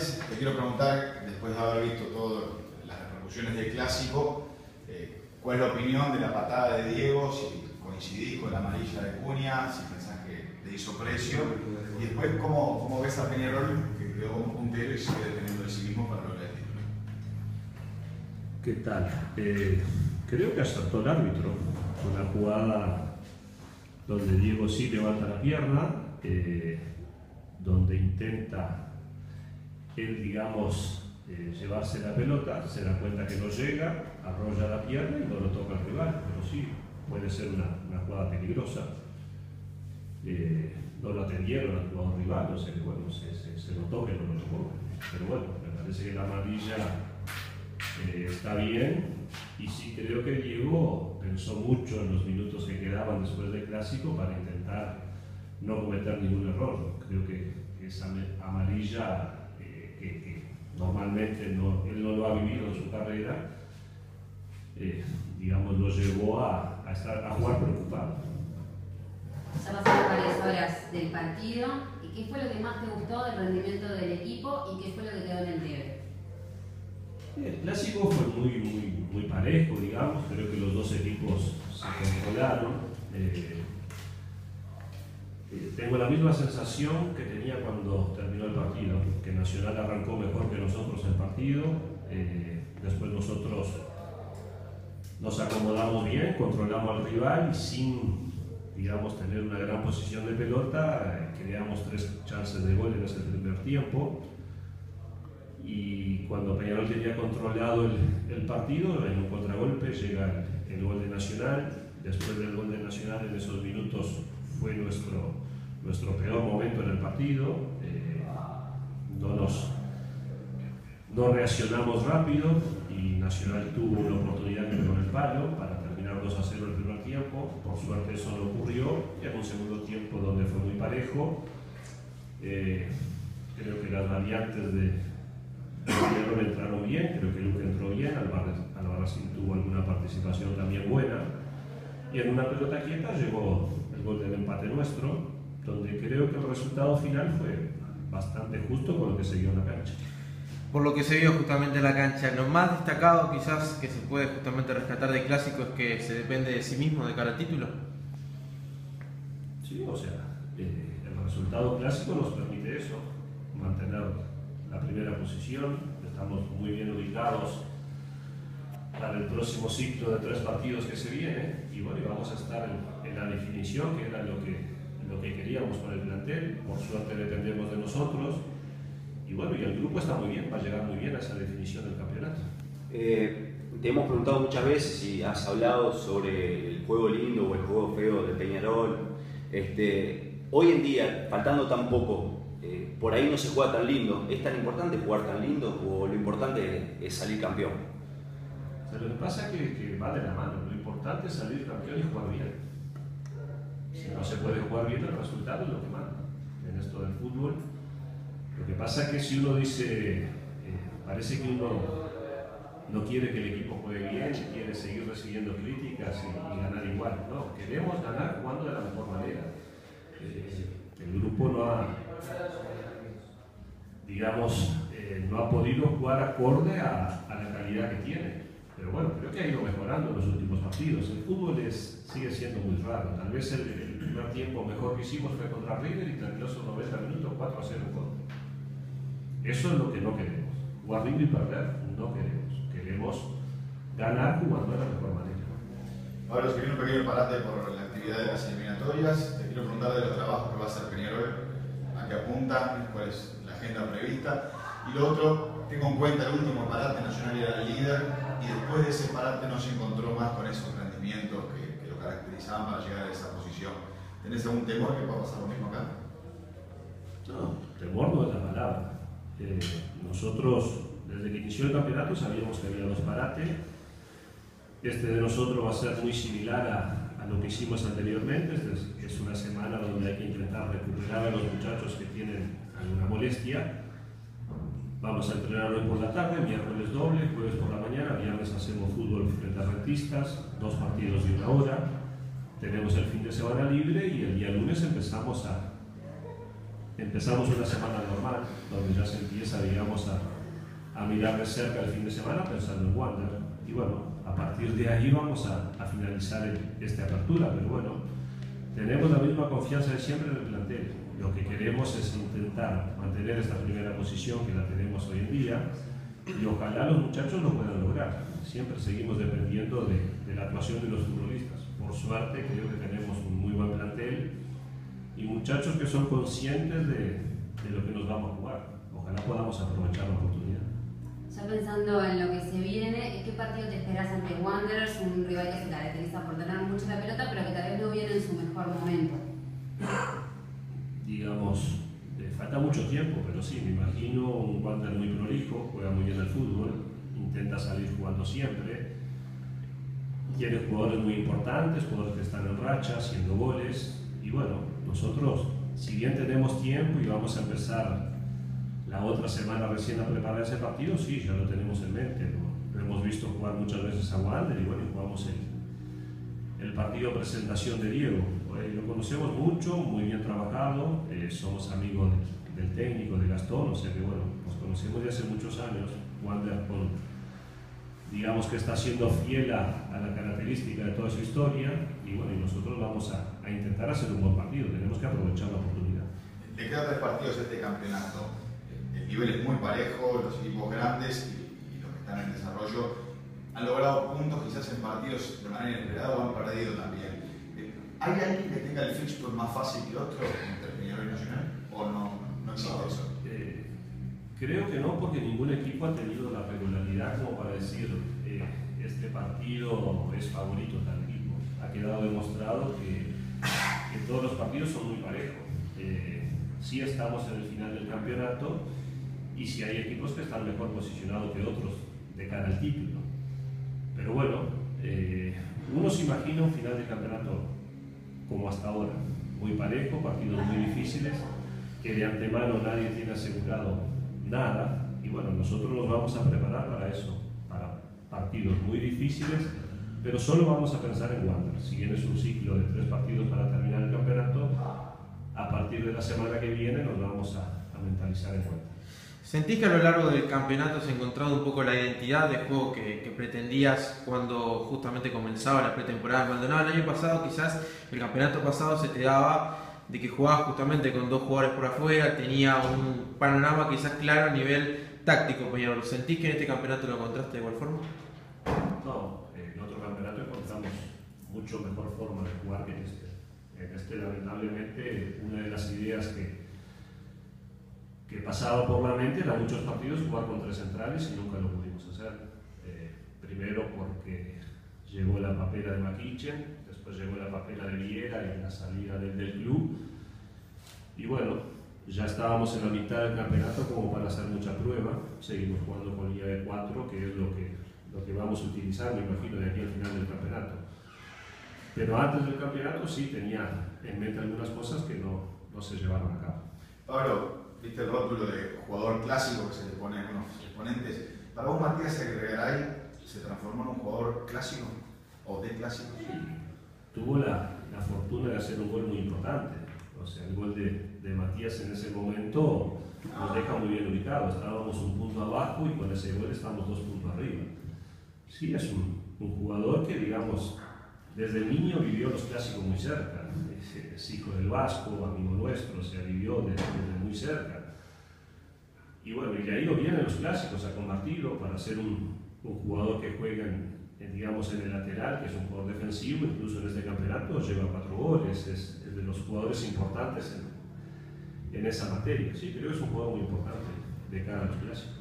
Te quiero preguntar, después de haber visto todas las repercusiones del clásico, eh, ¿cuál es la opinión de la patada de Diego? Si coincidís con la amarilla de Cunha, si pensás que le hizo precio. Y después, ¿cómo, cómo ves a Peñarol, que quedó un puntero y sigue dependiendo de sí mismo para lograr el título? ¿Qué tal? Eh, creo que acertó el árbitro. Una jugada donde Diego sí levanta la pierna, eh, donde intenta él, digamos, eh, llevarse la pelota, se da cuenta que no llega, arrolla la pierna y no lo toca el rival, pero sí, puede ser una, una jugada peligrosa. Eh, no lo atendieron al jugador rival, o sea que bueno, se, se, se notó no lo tocó. Pero bueno, me parece que la amarilla eh, está bien y sí creo que Diego pensó mucho en los minutos que quedaban después del clásico para intentar no cometer ningún error. Creo que esa amarilla que, que, normalmente no, él no lo ha vivido en su carrera, eh, digamos, lo llevó a, a, estar, a jugar preocupado. Ya pasaron varias horas del partido. ¿Y qué fue lo que más te gustó del rendimiento del equipo y qué fue lo que quedó en el debe? El clásico fue muy, muy, muy parejo, digamos. Creo que los dos equipos se controlaron. Eh, eh, tengo la misma sensación que tenía cuando terminó el partido, que Nacional arrancó mejor que nosotros el partido. Eh, después nosotros nos acomodamos bien, controlamos al rival y sin, digamos, tener una gran posición de pelota, creamos tres chances de gol en ese primer tiempo y cuando Peñarol tenía controlado el, partido, en un contragolpe llega el, gol de Nacional. Después del gol de Nacional, en esos minutos fue nuestro, nuestro peor momento en el partido. Eh, no, nos, no reaccionamos rápido y Nacional tuvo una oportunidad con el palo para terminar 2 a 0 el primer tiempo. Por suerte eso no ocurrió. Y en un segundo tiempo donde fue muy parejo. Eh, creo que las variantes de, Guillermo entraron bien, creo que Luque entró bien, Albarracín tuvo alguna participación también buena. Y en una pelota quieta llegó el gol del empate nuestro, donde creo que el resultado final fue bastante justo con lo que se vio en la cancha. Por lo que se vio justamente en la cancha, lo más destacado quizás que se puede justamente rescatar de clásico es que se depende de sí mismo de cara al título. Sí, o sea, eh, el resultado clásico nos permite eso, mantener la primera posición, estamos muy bien ubicados para el próximo ciclo de tres partidos que se viene y bueno, y vamos a estar en, en, la definición, que era lo que, lo que queríamos con el plantel, por suerte dependemos de nosotros y bueno, y el grupo está muy bien, va a llegar muy bien a esa definición del campeonato. Eh, te hemos preguntado muchas veces si has hablado sobre el juego lindo o el juego feo de Peñarol. Este, hoy en día, faltando tan poco, eh, por ahí no se juega tan lindo. ¿Es tan importante jugar tan lindo o lo importante es salir campeón? O sea, lo que pasa es que, que, va de la mano. Es salir campeón y jugar bien. Si no se puede jugar bien, el resultado es lo que manda en esto del fútbol. Lo que pasa es que si uno dice, eh, parece que uno no quiere que el equipo juegue bien, quiere seguir recibiendo críticas y, ganar igual. No, queremos ganar jugando de la mejor manera. Eh, el grupo no ha, digamos, eh, no ha podido jugar acorde a, la calidad que tiene. Pero bueno, creo que ha ido mejorando en los últimos partidos. El fútbol es, sigue siendo muy raro. Tal vez el, el, primer tiempo mejor que hicimos fue contra River y terminó esos 90 minutos 4 a 0 en contra. Eso es lo que no queremos. Jugar y perder no queremos. Queremos ganar jugando de la mejor manera. Ahora os quería un pequeño parate por la actividad de las eliminatorias. Te quiero preguntar de los trabajos que va a hacer Peñarol, a qué apunta, cuál es la agenda prevista. Y lo otro, tengo en cuenta el último parate, Nacional era el líder, y después de ese parate no se encontró más con esos rendimientos que, que lo caracterizaban para llegar a esa posición. ¿Tenés algún temor que pueda pasar lo mismo acá? No, temor no es la palabra. Eh, nosotros, desde que inició el campeonato, sabíamos que había dos parates. Este de nosotros va a ser muy similar a, a lo que hicimos anteriormente. Este es, es, una semana donde hay que intentar recuperar a los muchachos que tienen alguna molestia. Vamos a entrenar hoy por la tarde, miércoles doble, jueves por la mañana, viernes hacemos fútbol frente a rentistas, dos partidos de una hora. Tenemos el fin de semana libre y el día lunes empezamos a empezamos una semana normal, donde ya se empieza, digamos, a, mirar de cerca el fin de semana pensando en Wander. Y bueno, a partir de ahí vamos a, a finalizar esta apertura, pero bueno, tenemos la misma confianza de siempre en el plantel. Lo que queremos es intentar mantener esta primera posición que la tenemos hoy en día y ojalá los muchachos lo puedan lograr. Siempre seguimos dependiendo de, de la actuación de los futbolistas. Por suerte creo que tenemos un muy buen plantel y muchachos que son conscientes de, de lo que nos vamos a jugar. Ojalá podamos aprovechar la oportunidad. Ya pensando en lo que se viene, ¿qué partido te esperas ante Wanderers? Un rival que se caracteriza por tener mucho la pelota, pero que tal vez no viene en su mejor momento. Falta mucho tiempo, pero sí, me imagino un Wander muy prolijo, juega muy bien el fútbol, intenta salir jugando siempre. Tiene jugadores muy importantes, jugadores que están en racha, haciendo goles. Y bueno, nosotros, si bien tenemos tiempo y vamos a empezar la otra semana recién a preparar ese partido, sí, ya lo tenemos en mente. Lo, lo hemos visto jugar muchas veces a Wander y bueno, jugamos el, el partido presentación de Diego. Eh, lo conocemos mucho, muy bien trabajado, eh, somos amigos de, del técnico, de Gastón, o sea que bueno, nos conocemos de hace muchos años. Wander con, digamos que está siendo fiel a, a, la característica de toda su historia y bueno, y nosotros vamos a, a intentar hacer un buen partido, tenemos que aprovechar la oportunidad. Le quedan tres partidos este campeonato el nivel es muy parejo, los equipos grandes y, y, los que están en desarrollo han logrado puntos quizás en partidos de manera inesperada o han perdido también. Eh, ¿Hay alguien que tenga el fixture más fácil que otro entre Peñarol y Nacional? ¿O no, no existe no, eso? Eh, creo que no, porque ningún equipo ha tenido la regularidad como para decir eh, este partido es favorito tal equipo. Ha quedado demostrado que, que todos los partidos son muy parejos. Eh, sí estamos en el final del campeonato y si hay equipos que están mejor posicionados que otros de cara al título. Pero bueno, eh, uno se imagina un final de campeonato como hasta ahora, muy parejo, partidos muy difíciles, que de antemano nadie tiene asegurado nada, y bueno, nosotros nos vamos a preparar para eso, para partidos muy difíciles, pero solo vamos a pensar en Wander. Si bien es un ciclo de tres partidos para terminar el campeonato, a partir de la semana que viene nos vamos a, a mentalizar en cuenta. ¿Sentís que a lo largo del campeonato has encontrado un poco la identidad de juego que, que, pretendías cuando justamente comenzaba la pretemporada en Maldonado? El año pasado quizás, el campeonato pasado se te daba de que jugabas justamente con dos jugadores por afuera, tenía un panorama quizás claro a nivel táctico, Peñarol. ¿Sentís que en este campeonato lo encontraste de igual forma? No, en otro campeonato encontramos mucho mejor forma de jugar que en este. En este, lamentablemente, una de las ideas que que pasaba por la mente era muchos partidos jugar con tres centrales y nunca lo pudimos hacer. Eh, primero porque llegó la papela de Maquichen, después llegó la papela de Viera y la salida del, del, club. Y bueno, ya estábamos en la mitad del campeonato como para hacer mucha prueba. Seguimos jugando con línea de cuatro, que es lo que, lo que vamos a utilizar, me imagino, de aquí al final del campeonato. Pero antes del campeonato sí tenía en mente algunas cosas que no, no se llevaron a cabo. Pablo, viste el rótulo de jugador clásico que se le pone a algunos exponentes. ¿Para vos Matías Egregaray se transformó en un jugador clásico o de clásico? Sí. Tuvo la, la, fortuna de hacer un gol muy importante. O sea, el gol de, de Matías en ese momento nos deja muy bien ubicados. Estábamos un punto abajo y con ese gol estamos dos puntos arriba. Sí, es un, un jugador que, digamos, desde niño vivió los clásicos muy cerca. Es, hijo del Vasco, amigo nuestro, o sea, vivió desde, muy cerca. Y bueno, y le ha ido bien en los clásicos, ha combatido para ser un, jugador que juega en, en, digamos, en el lateral, que es un jugador defensivo, incluso en este campeonato lleva cuatro goles, es, es de los jugadores importantes en, en esa materia. Sí, creo que es un jugador muy importante de cara a los clásicos.